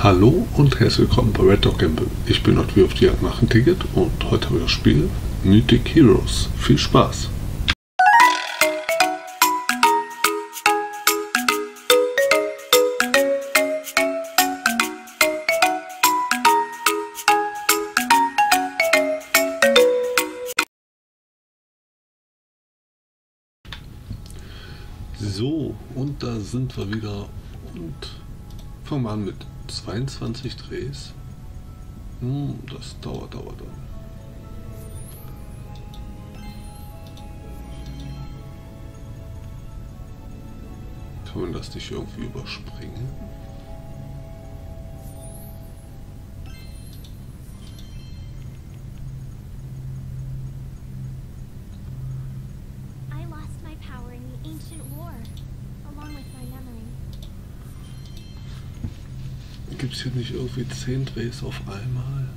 Hallo und herzlich willkommen bei Red Dog Gamble. Ich bin Otto auf die nach ein Ticket und heute haben wir das Spiel Mythic Heroes. Viel Spaß! So, und da sind wir wieder und fangen wir an mit 22 Drehs. Hm, das dauert, dauert dann. Kann man das nicht irgendwie überspringen? Es hier nicht irgendwie 10 Drehs auf einmal?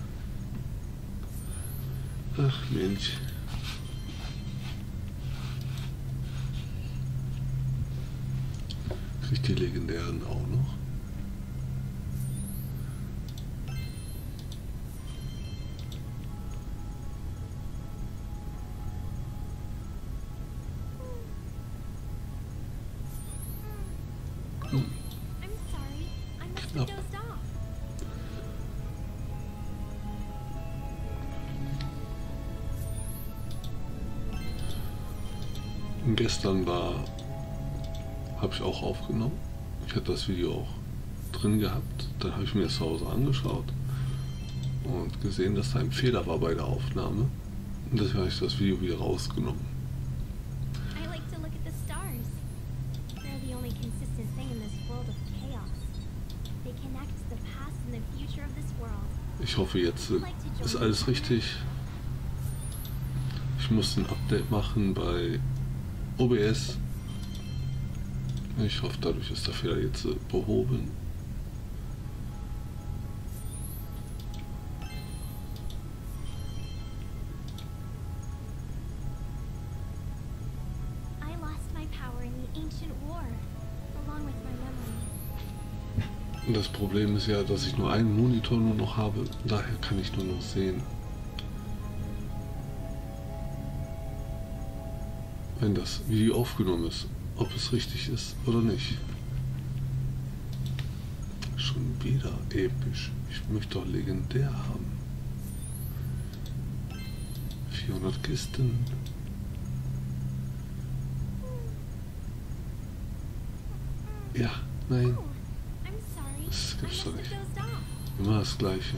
Ach Mensch. Krieg die legendären auch noch? Gestern war, habe ich auch aufgenommen. Ich hatte das Video auch drin gehabt. Dann habe ich mir das zu Hause angeschaut und gesehen, dass da ein Fehler war bei der Aufnahme. Und deswegen habe ich das Video wieder rausgenommen. Ich hoffe, jetzt ist alles richtig. Ich muss ein Update machen bei OBS. Ich hoffe, dadurch ist der Fehler jetzt äh, behoben. Das Problem ist ja, dass ich nur einen Monitor nur noch habe. Daher kann ich nur noch sehen. Wenn das Video aufgenommen ist, ob es richtig ist oder nicht. Schon wieder episch. Ich möchte doch legendär haben. 400 Kisten. Ja, nein. Oh. Das gibt's doch nicht. Immer das gleiche.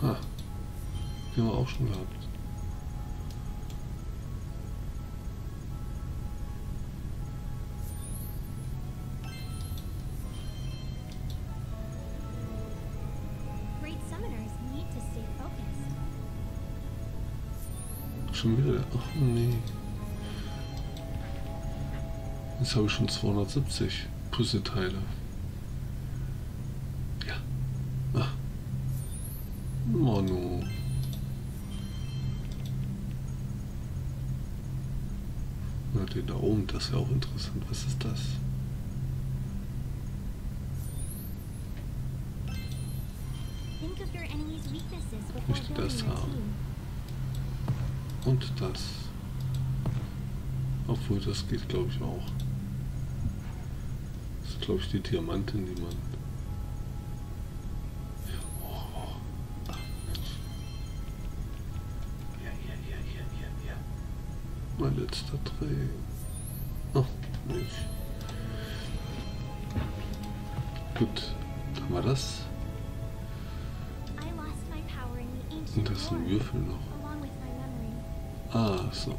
Ah, wir auch schon gehabt. Schon wieder. Ach nee. Jetzt habe ich schon 270 Puzzleteile. Ja. Den da oben, das ist ja auch interessant. Was ist das? Building das haben. Und das. Obwohl, das geht, glaube ich, auch. Das ist, glaube ich, die Diamantin, die man. Letzter Dreh. Ach, Mensch. Gut, haben wir das. Und das ist ein Würfel noch. Ah, so.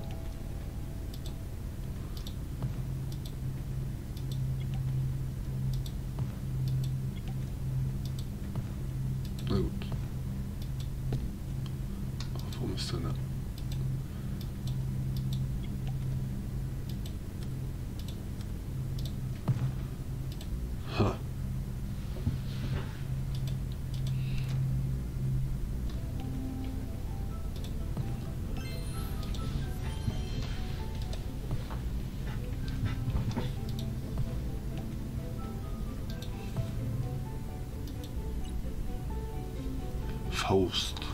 Faust.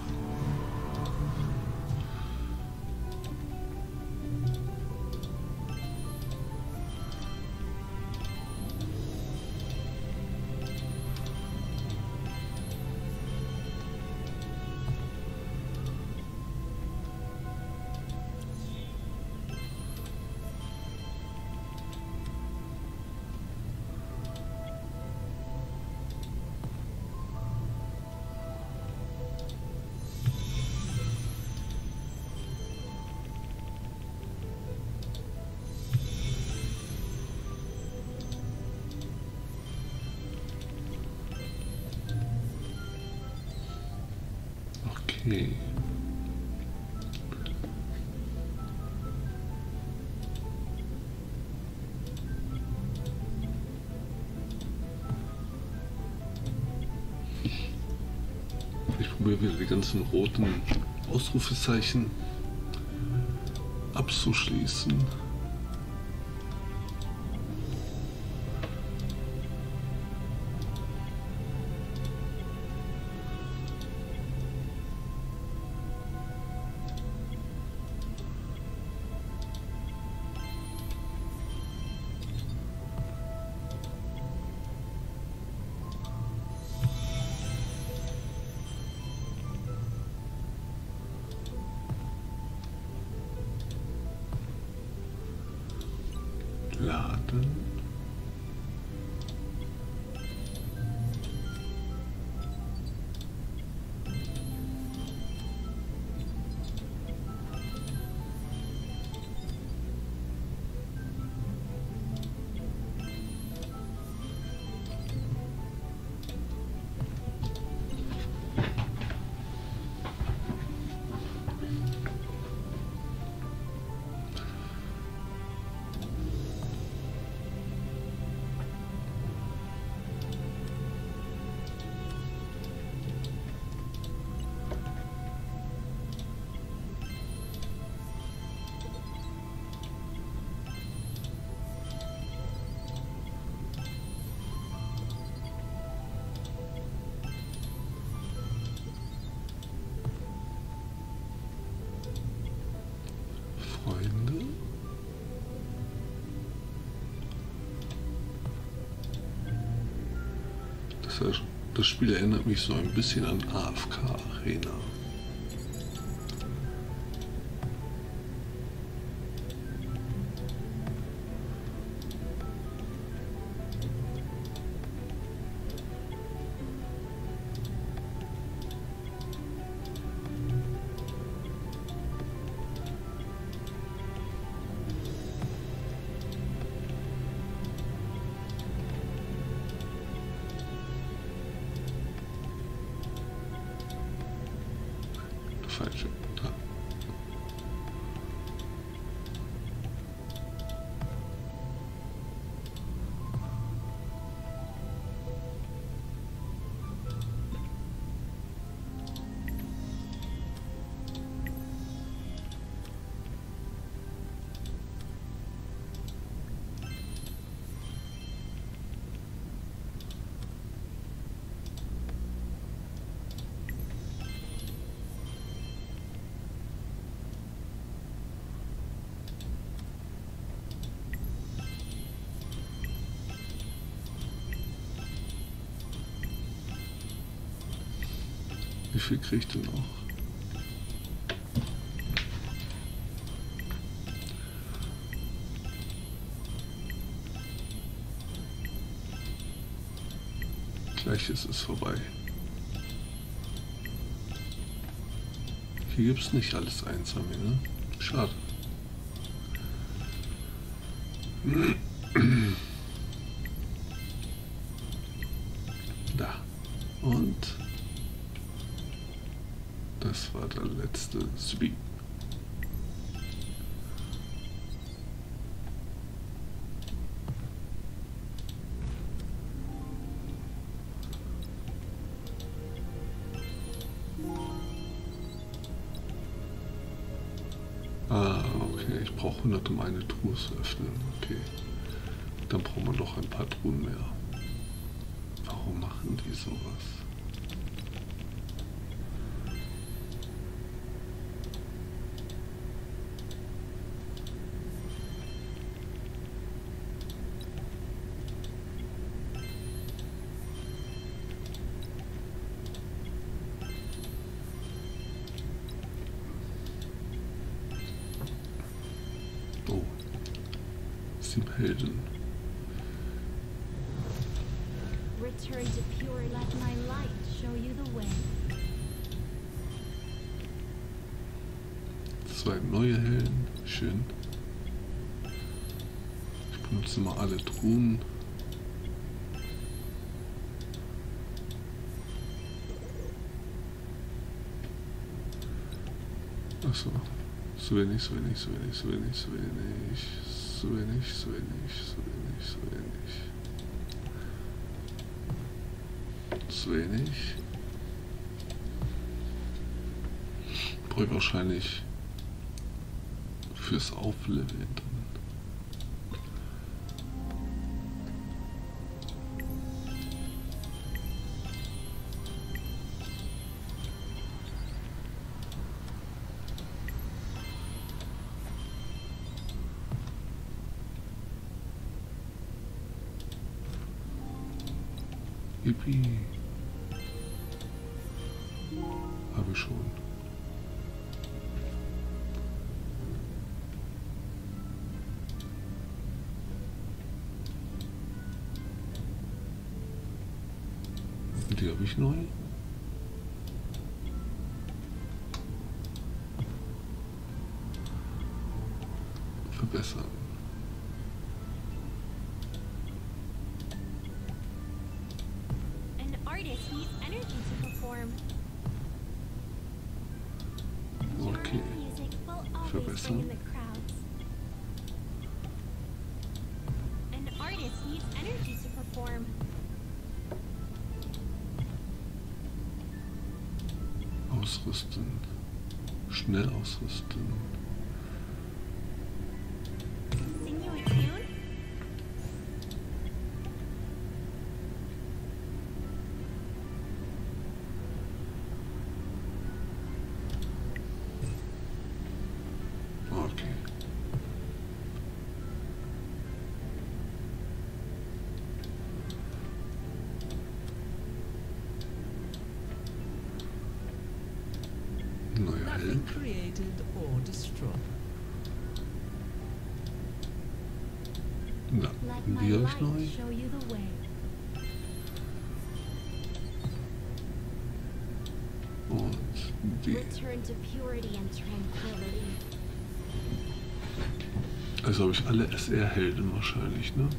Probiere wieder die ganzen roten Ausrufezeichen abzuschließen. Laden. Das, Spiel erinnert mich so ein bisschen an AFK Arena. Wie viel kriegt du noch? Gleich ist es vorbei. Hier gibt es nicht alles einsammeln, ne? Schade. Da. Und das war der letzte Sweep. Ah, okay. Ich brauche 100, um eine Truhe zu öffnen. Okay. Dann brauchen wir noch ein paar Truhen mehr. Warum machen die sowas? Alle Truhen. Achso. So wenig, so wenig, so wenig, so wenig, so wenig, so wenig, so wenig, so wenig, so wenig. Zu wenig. Brauche ich wahrscheinlich fürs Aufleveln dann. Created or destroyed. Na, in die Richtung. Und die. Also habe ich alle SR-Helden wahrscheinlich, ne?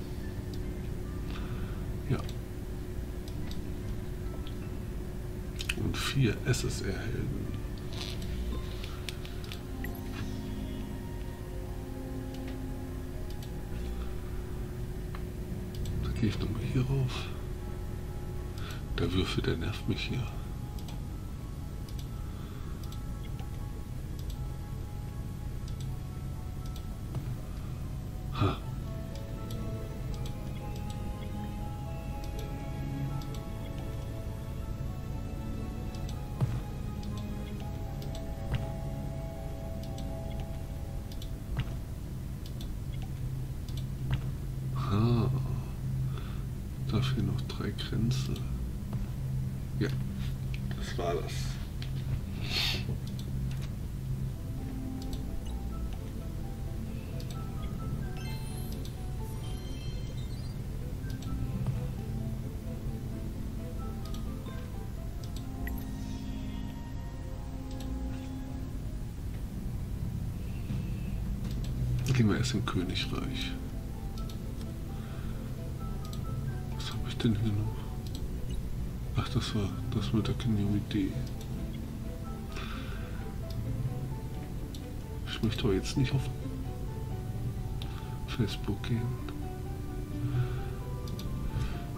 Ja. Und vier SSR-Helden. Hier rauf. Der Würfel, der nervt mich hier. Gehen wir erst im Königreich. Was habe ich denn hier noch? Ach, das war das mit der Community. Ich möchte aber jetzt nicht auf Facebook gehen.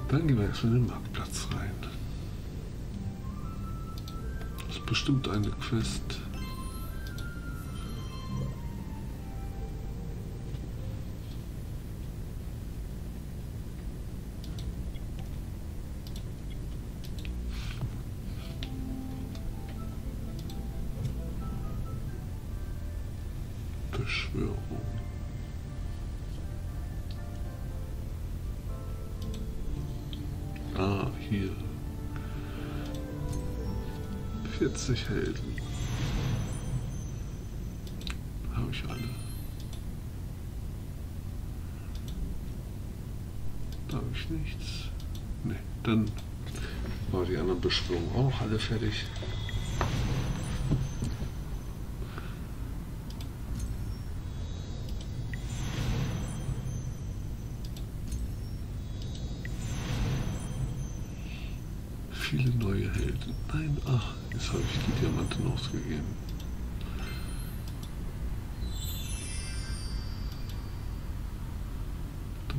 Dann gehen wir erstmal in den Marktplatz rein. Das ist bestimmt eine Quest. 50 Helden. Habe ich alle. Da habe ich nichts. Ne, dann war die anderen Beschwörungen auch alle fertig.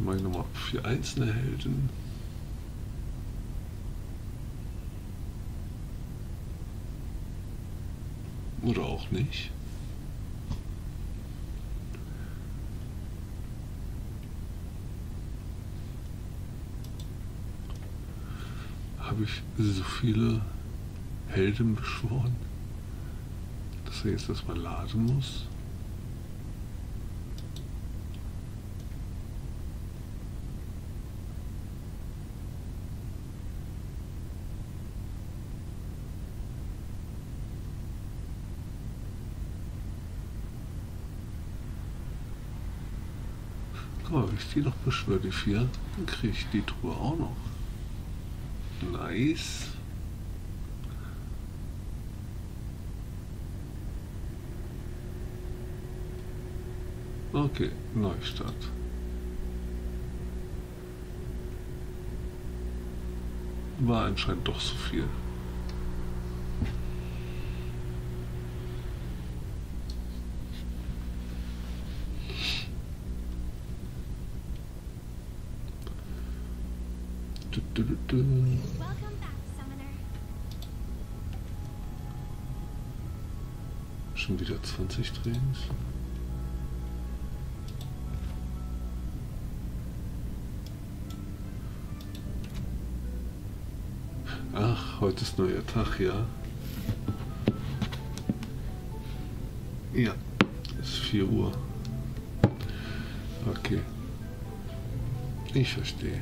Mache nochmal vier einzelne Helden. Oder auch nicht. Habe ich so viele Helden beschworen, dass er jetzt erstmal laden muss? Oh, wenn vier, dann kriege ich die Truhe auch noch. Nice. Okay, Neustart. War anscheinend doch so viel. Summoner. Schon wieder 20 Trainings. Ach, heute ist neuer Tag, ja. Ja, es ist 4 Uhr. Okay. Ich verstehe.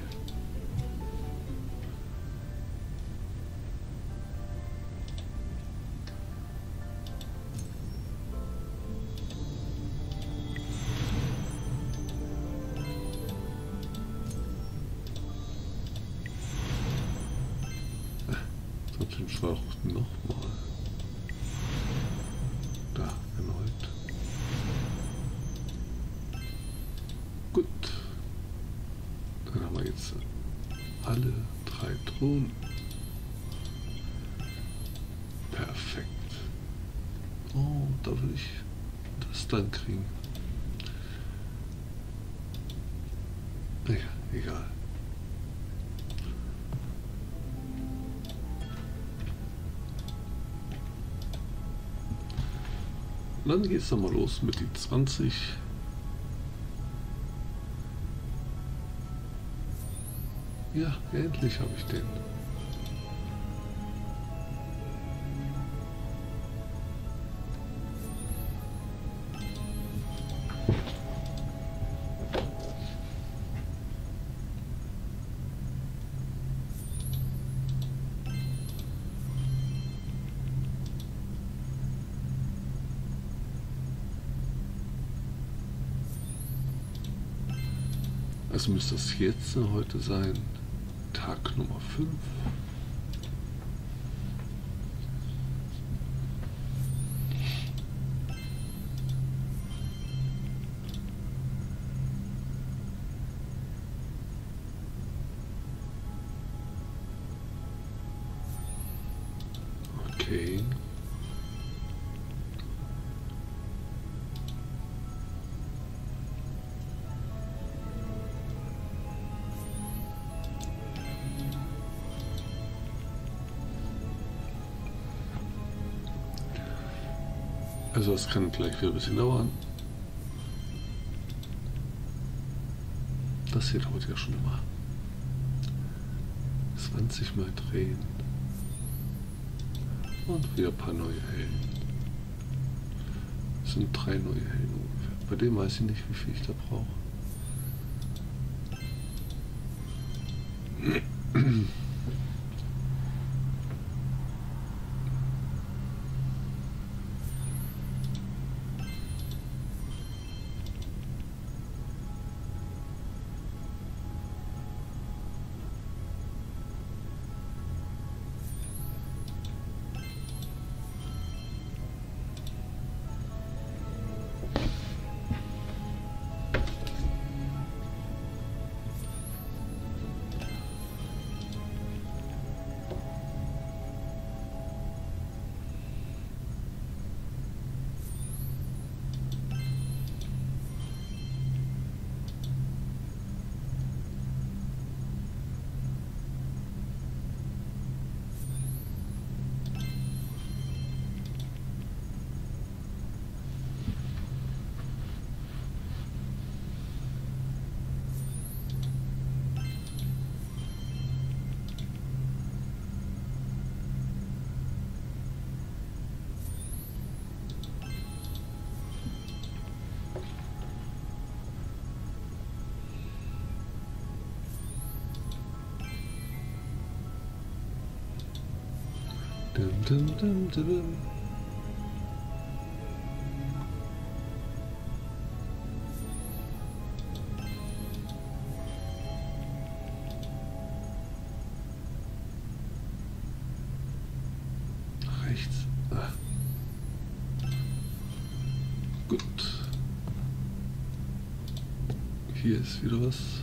Dann geht's dann mal los mit die 20. Ja, endlich habe ich den. Also müsste das jetzt heute sein. Tag Nummer 5. das kann gleich wieder ein bisschen dauern. Das hier dauert ja schon immer. 20 Mal drehen. Und wieder ein paar neue Helden. Das sind drei neue Helden ungefähr. Bei dem weiß ich nicht, wie viel ich da brauche. Dum, dum, dum. Rechts. Ah. Gut. Hier ist wieder was.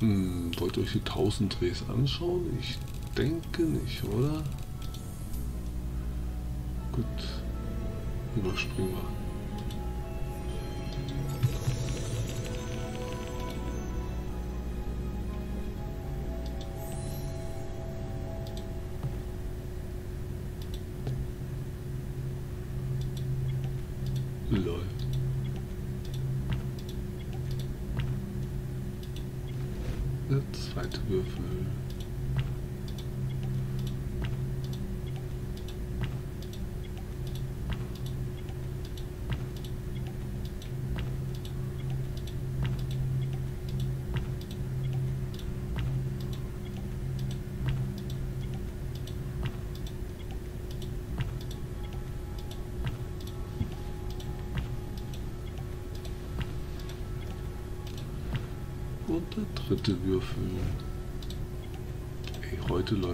Hm, wollt ihr euch die 1000 Drehs anschauen? Ich denke nicht, oder? Gut. Überspringen wir.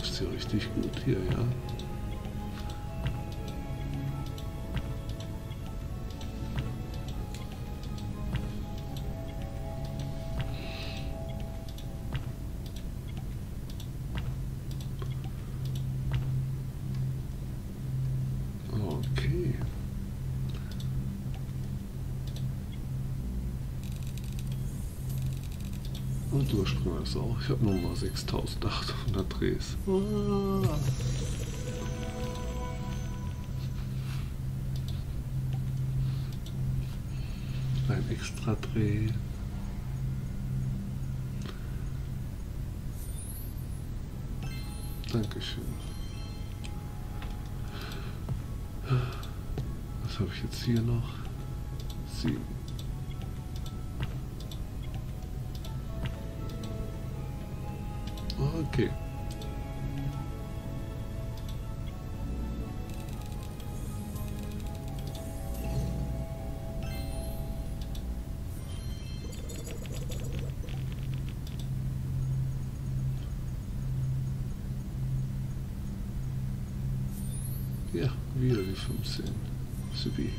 Läuft es ja richtig gut hier, ja? Und durchspringen ist auch. Ich habe nochmal 6800 Drehs. Ah. Ein extra Dreh. Dankeschön. Was habe ich jetzt hier noch? Sieben. Okay. Ja, wieder die 15. Supi.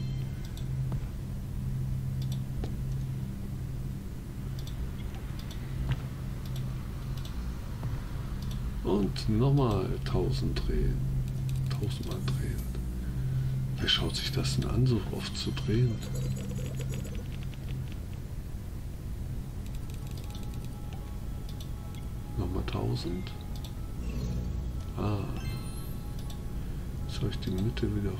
Nochmal 1000 drehen. 1000 Mal drehen. Wer schaut sich das denn an, so oft zu drehen? Nochmal 1000. Ah. Jetzt habe ich die Mitte wieder.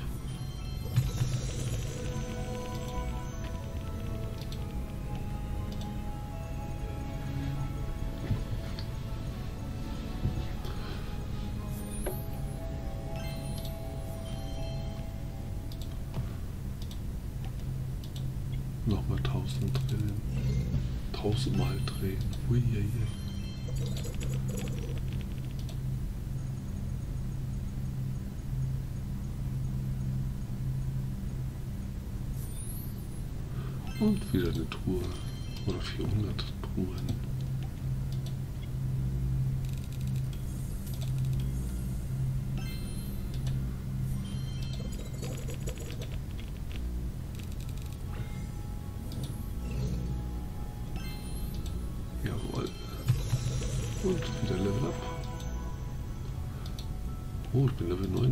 Nochmal 1000 drehen. 1000 Mal drehen. Ui. Und wieder eine Truhe. Oder 400 Truhen.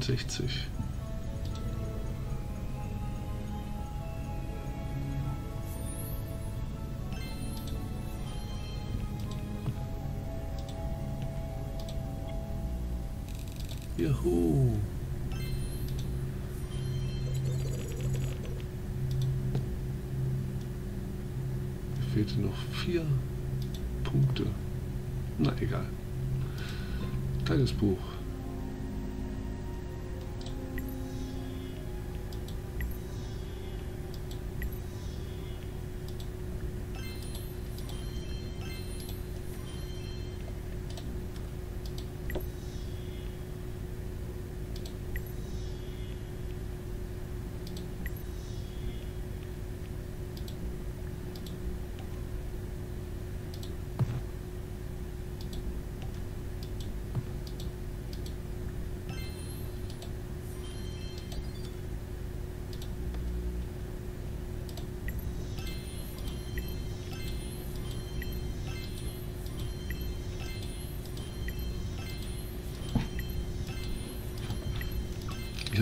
64. Juhu. Fehlte noch vier.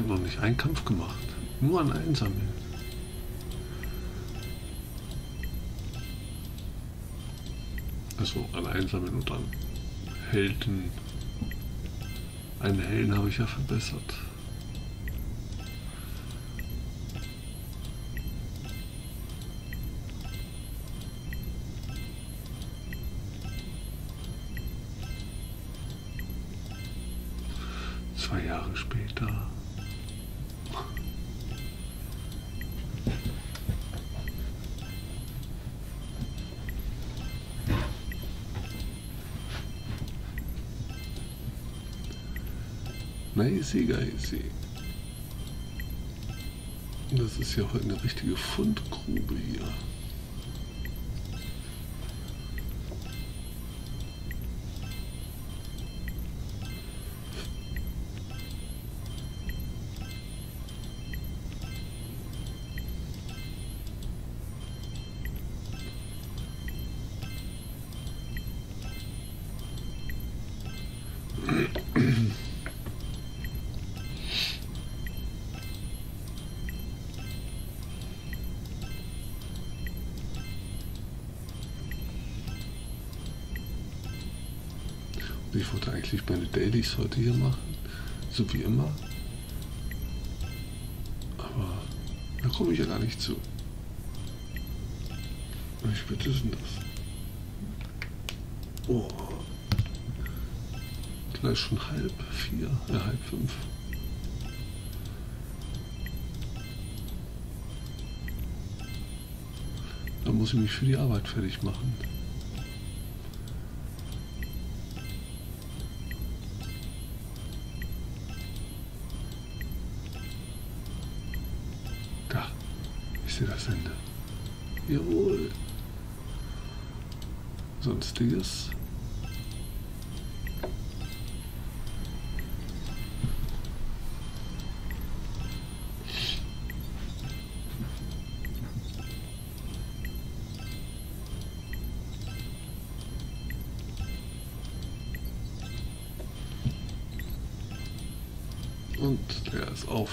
Habe noch nicht einen Kampf gemacht. Nur an Einsammeln. Also an Einsammeln und an Helden. Einen Helden habe ich ja verbessert. Nice, geisy. Das ist ja heute eine richtige Fundgrube hier. Dailies heute hier machen, so wie immer. Aber da komme ich ja gar nicht zu. Wie spät ist denn das? Oh. Gleich schon halb vier, ja, halb fünf. Da muss ich mich für die Arbeit fertig machen.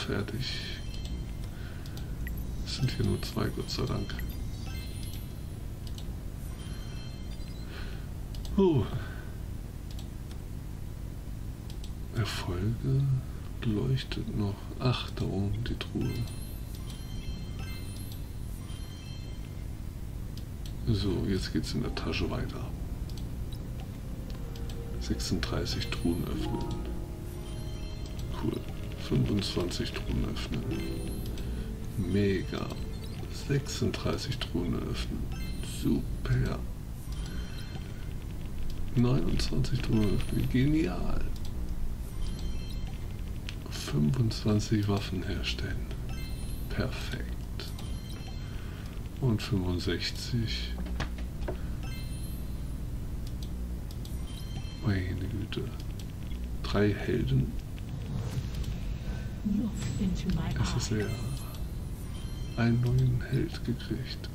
Fertig. Es sind hier nur zwei, Gott sei Dank. Oh. Erfolge leuchtet noch. Ach, da oben die Truhe. So, jetzt geht's in der Tasche weiter. 36 Truhen öffnen. Cool. 25 Truhen öffnen. Mega. 36 Truhen öffnen. Super. 29 Truhen öffnen. Genial. 25 Waffen herstellen. Perfekt. Und 65. Meine Güte. Drei Helden Das ist ja einen neuen Held gekriegt.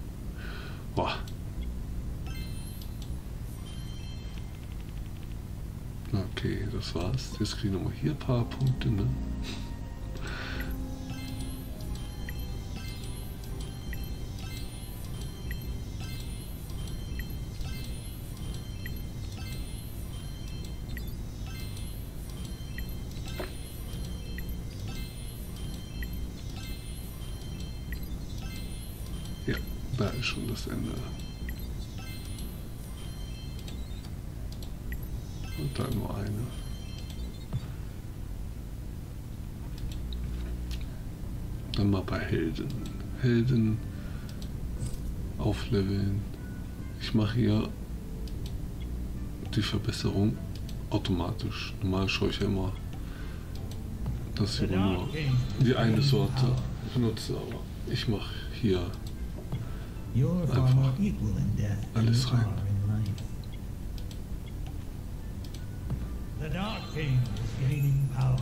Boah. Okay, das war's. Jetzt kriegen wir hier ein paar Punkte, ne? Ende. Und dann nur eine. Dann mal bei Helden. Helden aufleveln. Ich mache hier die Verbesserung automatisch. Normal schaue ich immer, dass ich nur die eine Sorte benutze, aber ich mache hier You're far more equal in death than you are in life. The Dark King is gaining power.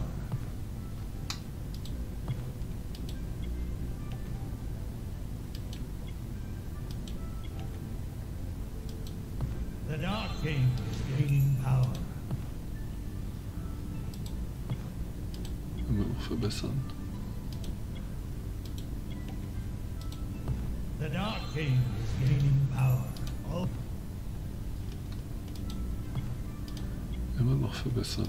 The Dark King is gaining power. immer noch verbessern. King is gaining power. All Immer noch verbessern.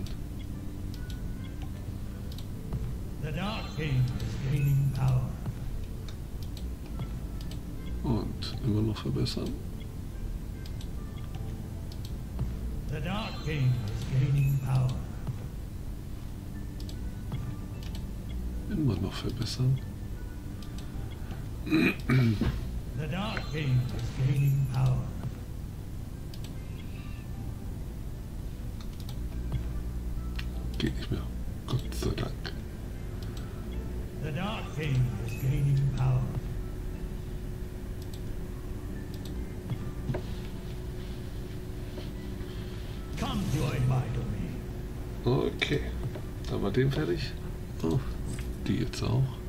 the Dark King is gaining power. Und immer noch verbessern. The Dark King is gaining power. Immer noch verbessern. The Dark King is gaining power. Geht nicht mehr. Gott sei Dank. The Dark King is gaining power. Come join my domain. Okay. Dann war den fertig. Oh, die jetzt auch.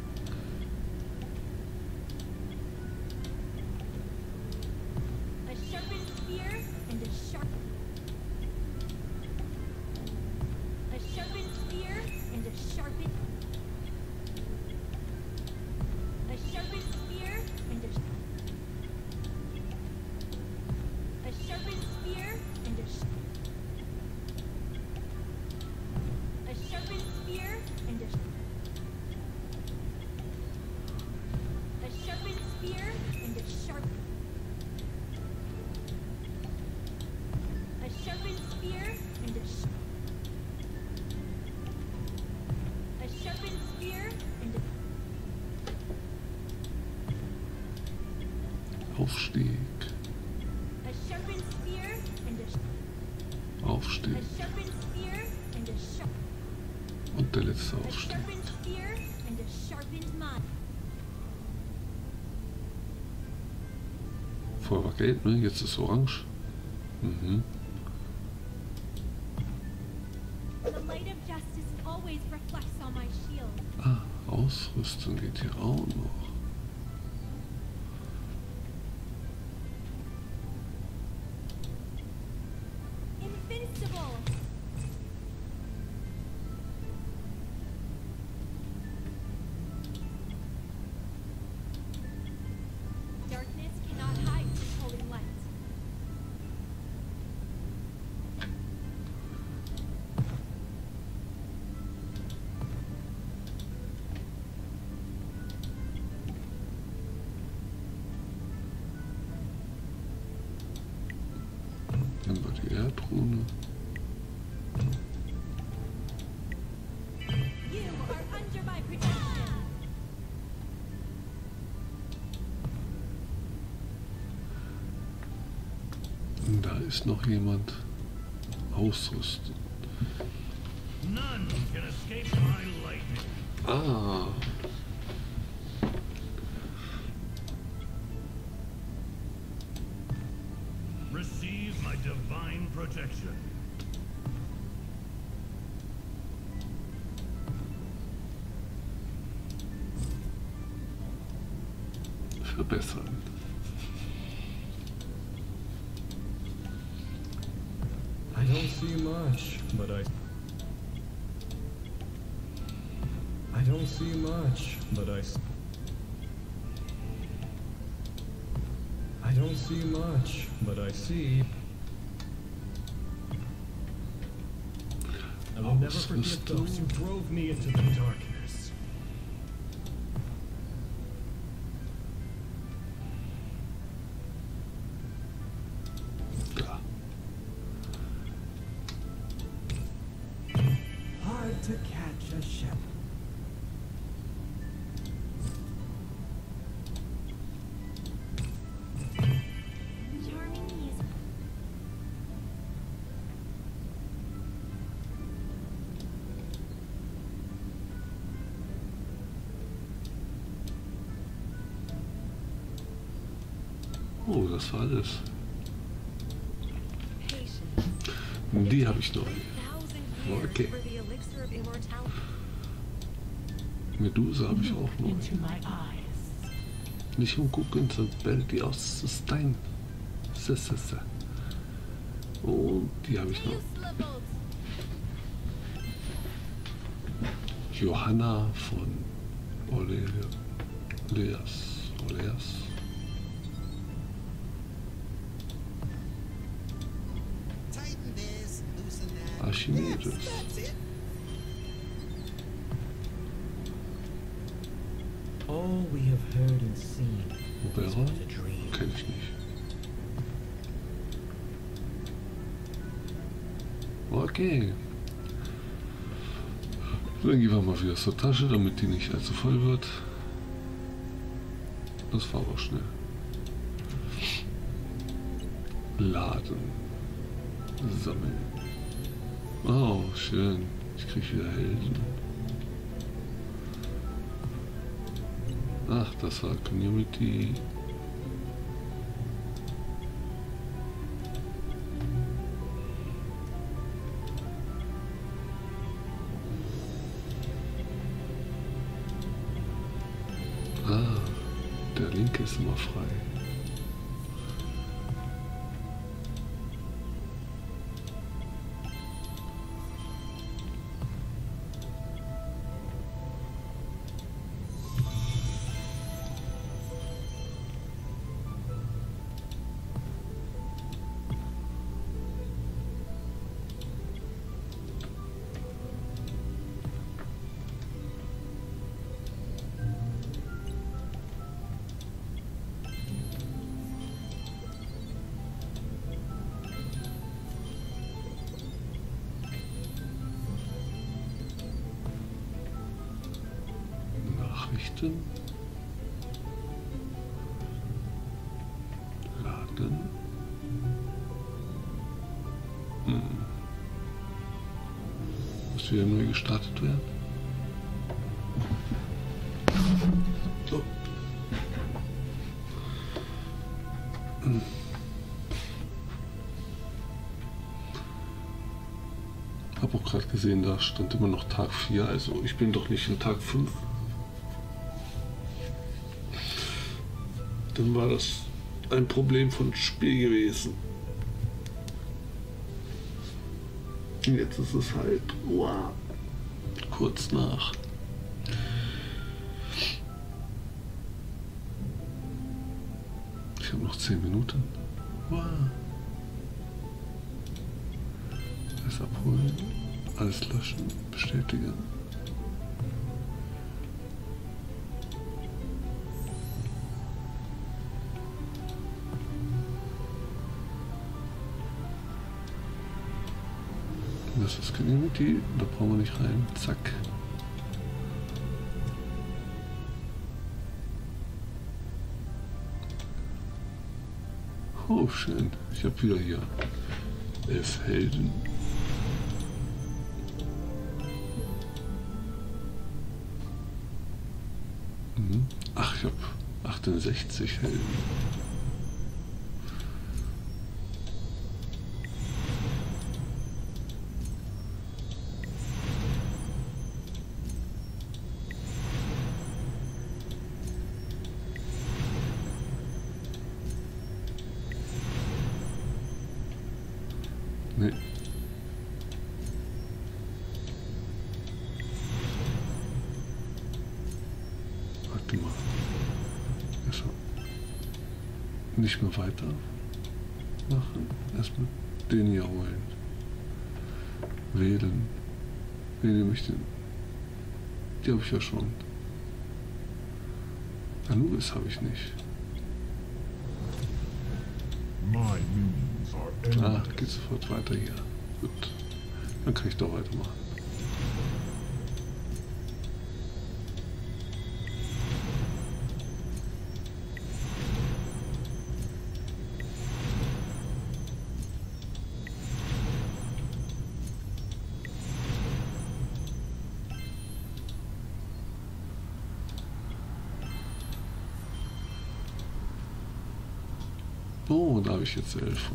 Gelb, ne? Jetzt ist orange. Ist noch jemand. Ausrüsten. Ah. Receive my divine protection. Verbessern. I don't see much, but I see. I will never forget those who drove me into the darkness. Da. to catch a shepherd. Das war alles. Die habe ich noch. Okay. Medusa habe ich auch noch. Nicht umgucken, sonst bellt die aus das Stein. Und die habe ich noch. Johanna von Ole- Oleas. Oleas. It. All we have heard and seen Opera? but a dream. Kenne ich nicht. Okay. Dann gehen wir mal wieder zur Tasche, damit die nicht allzu voll wird. Das war aber schnell. Laden. Sammeln. Oh, schön. Ich krieg wieder Helden. Ach, das war Community. Gestartet werden. So. Hm. Hab auch gerade gesehen, da stand immer noch Tag 4, also ich bin doch nicht in Tag 5. Dann war das ein Problem von Spiel gewesen. Jetzt ist es halt wow, kurz nach. Ich habe noch 10 Minuten. Wow. Alles abholen, alles löschen, bestätigen. Das ist Community, da brauchen wir nicht rein. Zack. Oh, schön. Ich habe wieder hier elf Helden. Mhm. Ach, ich habe 68 Helden. Nicht mehr weiter machen. Erstmal den hier holen. Wählen. Wen nehme ich denn? Die habe ich ja schon. Anubis habe ich nicht. Ah, geht sofort weiter hier. Gut. Dann kann ich doch weitermachen. Habe ich jetzt elf.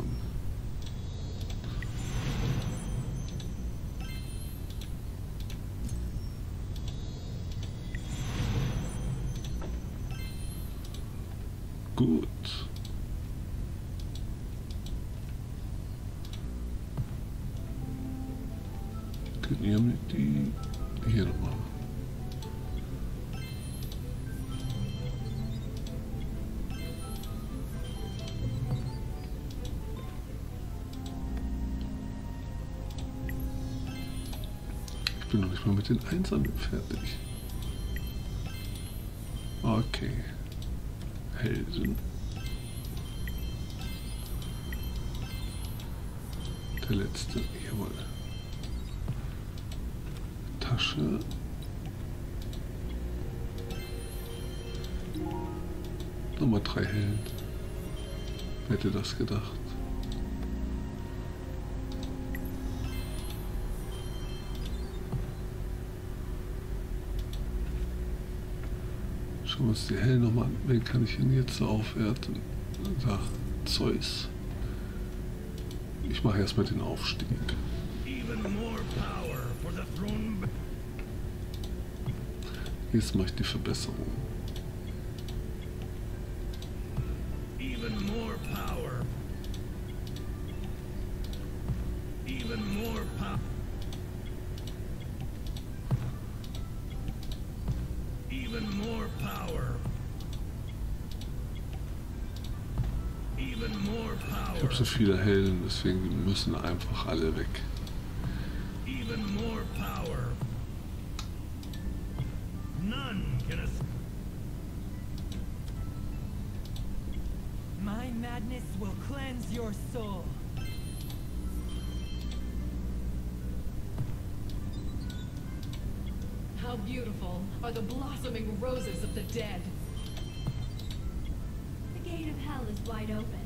Gut. Den Einsamen fertig. Okay. Helden. Der letzte, jawohl. Tasche. Nummer drei Helden. Hätte das gedacht? Schauen wir uns die Helden nochmal an. Wen kann ich denn jetzt so aufwerten? Da, Zeus. Ich mache erstmal den Aufstieg. Jetzt mache ich die Verbesserung. So viele Helden, deswegen müssen einfach alle weg. Even more power. None can. My madness will cleanse your soul. How beautiful are the blossoming roses of the dead. The gate of hell is wide open, awaiting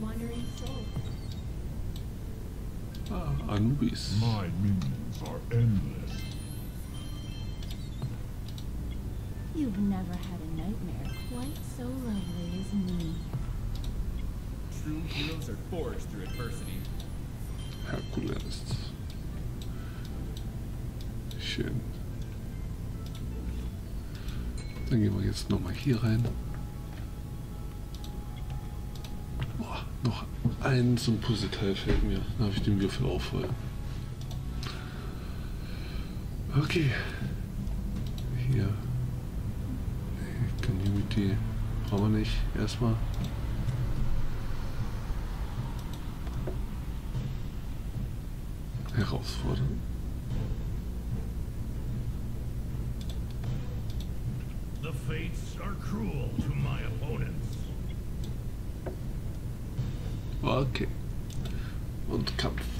wandering souls. Ah, Anubis. My minions are endless. You've never had a nightmare quite so lovely as me. True heroes are forged through adversity. Herkules. Schön. Dann gehen wir jetzt nochmal hier rein. Noch ein zum Puzzleteil fällt mir. Dann habe ich den Würfel auch voll. Okay. Hier. Community brauchen wir nicht. Erstmal. Herausfordern. The fates are cruel to my opponents. Okay. Und Kampf.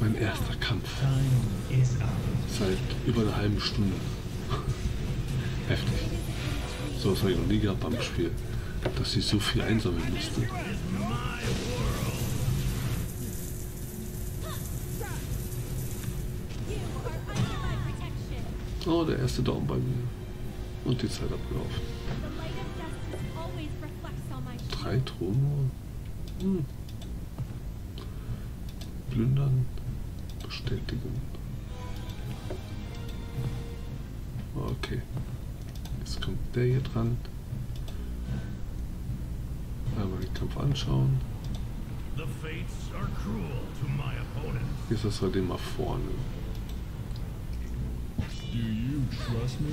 Mein erster Kampf. Seit über einer halben Stunde. Heftig. So was habe ich noch nie gehabt beim Spiel. Dass ich so viel einsammeln musste. Oh, der erste Daumen bei mir. Und die Zeit abgelaufen. Drei Thronen. Hm. Plündern. Bestätigen. Okay. Jetzt kommt der hier dran. Einmal den Kampf anschauen. The fates are cruel to my opponents. Jetzt ist er den mal vorne. Do you trust me?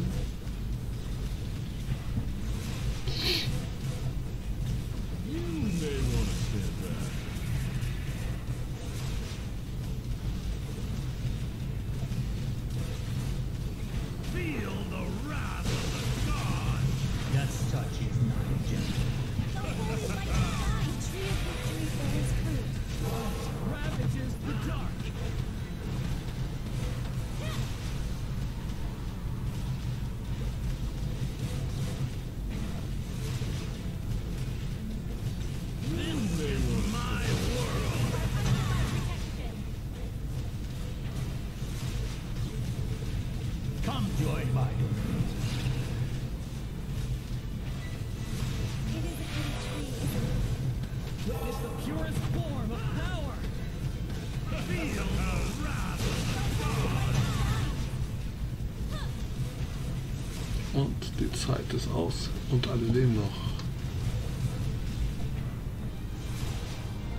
Die Zeit ist aus und alle leben noch.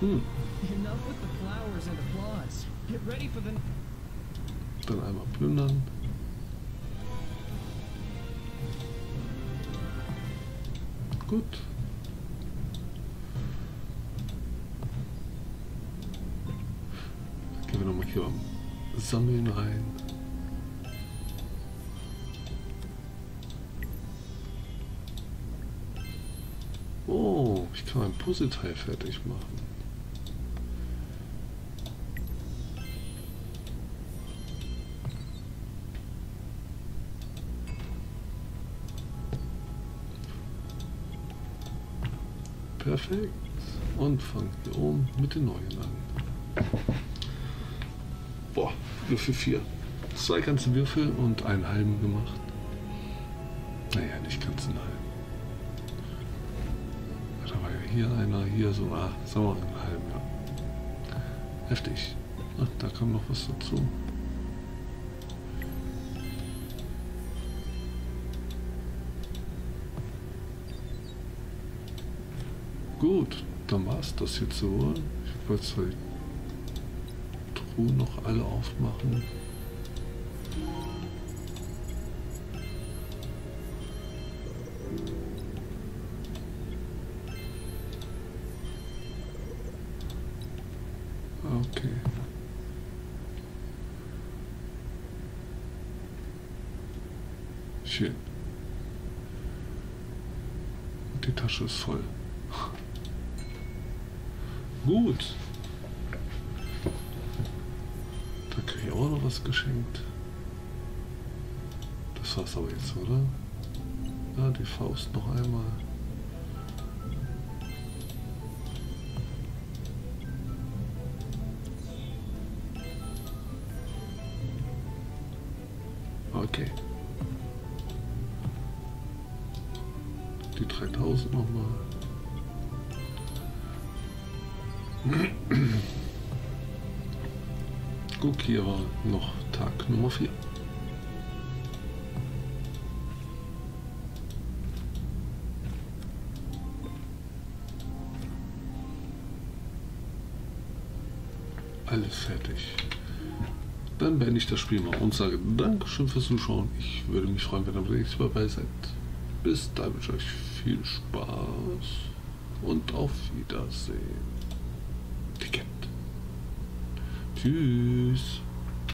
Hm, dann einmal plündern. Gut. Gehen wir nochmal hier beim Sammeln rein. Puzzleteil fertig machen. Perfekt. Und fangen hier oben mit den neuen an. Boah, Würfel 4. Zwei ganze Würfel und einen halben gemacht. Naja, nicht ganz einen halben. Hier einer, hier so, ah, einen halben, ja. Heftig. Ach, da kam noch was dazu. Gut, dann war es das jetzt so. Ich wollte zwei Truhen noch alle aufmachen. Voll. Gut. Da kriege ich auch noch was geschenkt. Das war's aber jetzt, oder? Ja, die Faust noch einmal. Noch Tag Nummer 4. Alles fertig. Dann beende ich das Spiel mal und sage Dankeschön fürs Zuschauen. Ich würde mich freuen, wenn ihr beim nächsten Mal dabei seid. Bis dahin wünsche ich euch viel Spaß und auf Wiedersehen. Ticket. Tschüss.